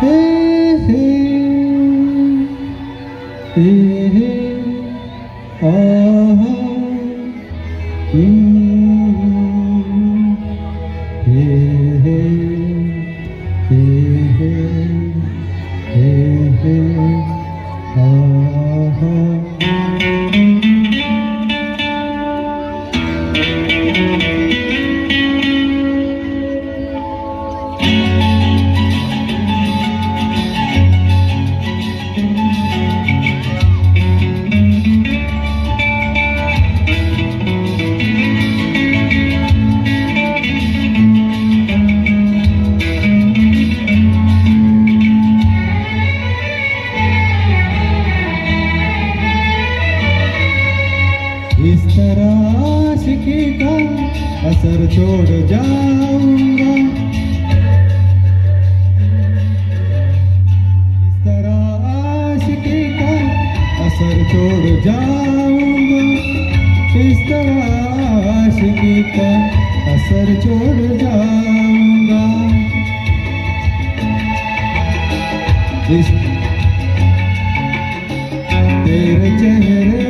Hey, hey, hey. इस तरह आशिकी का असर छोड़ जाऊँगा। इस तरह आशिकी का असर छोड़ जाऊँगा। इस तरह आशिकी का असर छोड़ जाऊँगा। इस तेरे चेहरे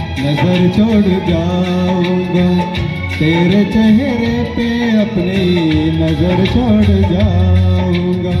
नज़र छोड़ जाऊँगा। तेरे चेहरे पे अपनी नज़र छोड़ जाऊँगा।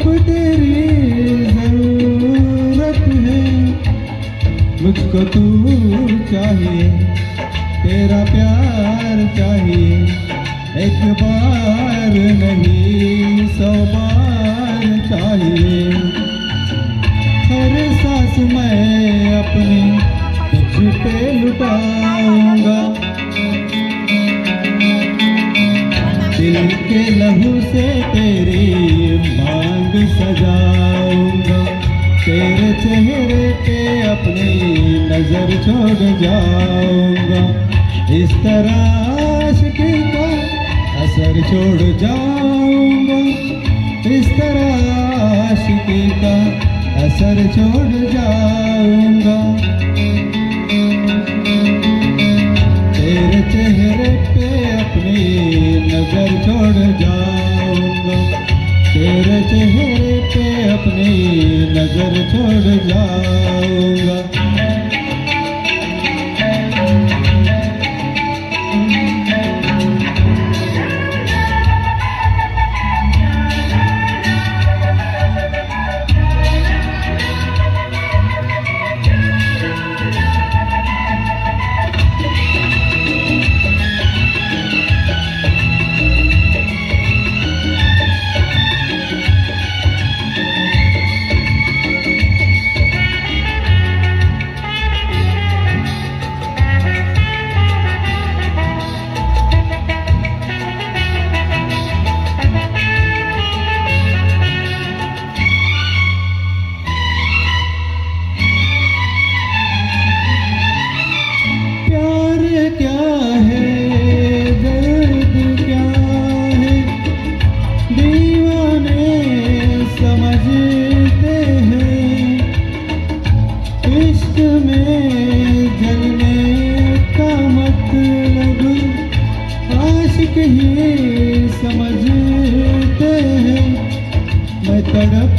अब तेरी ज़रूरत है। मुझको तू चाहिए, तेरा प्यार चाहिए। एक बार नहीं, सौ बार चाहिए। हर सांस मैं अपनी तुझ पे लुटाऊँगा। दिल के लहू से तेरी मांग सजाऊँगा। तेरे चेहरे पे अपनी नज़र छोड़ जाऊँगा। इस तरह आशिकी का असर छोड़ जाऊँगा। इस तरह आशिकी का असर छोड़ जाऊँगा। नजर छोड़ जाऊंगा। तेरे चेहरे पे अपनी नजर छोड़ जाऊंगा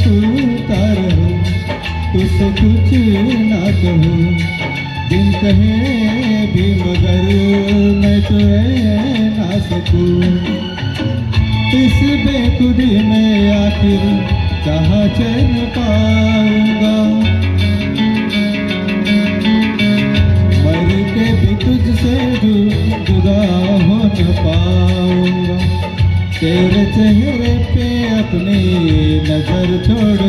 तड़पता रहूँ तुझसे कुछ ना कहूँ। दिन कहे भी मगर मैं तो ना सकूँ। इस बेखुदी में आखिर कहाँ चल पाऊँगा?